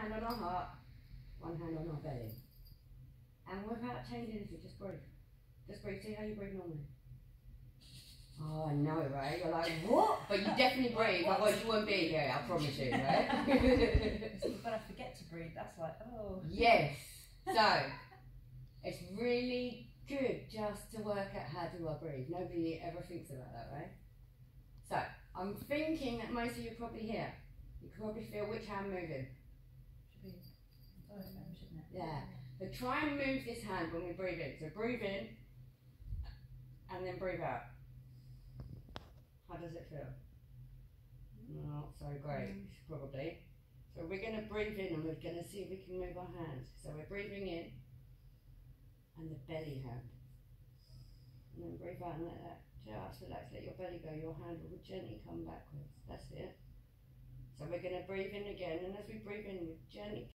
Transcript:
hand on our heart, one hand on our belly. And without changing anything, just breathe. Just breathe. See how you breathe normally. Oh, I know, it, right? You're like, what? But you definitely breathe, otherwise you won't be here, I promise you, right? But I forget to breathe. That's like, oh. yes. So, it's really good just to work out how do I breathe. Nobody ever thinks about that, right? So, I'm thinking that most of you are probably here. You can probably feel which hand moving. Should be. Oh, no, shouldn't it? Yeah. But try and move this hand when we breathe in. So breathe in and then breathe out. How does it feel? Not so great, mm. probably. So we're going to breathe in and we're going to see if we can move our hands. So we're breathing in and the belly hand. And then breathe out and let that just relax, let your belly go. Your hand will gently come backwards. That's it. So we're going to breathe in again and as we breathe in, we gently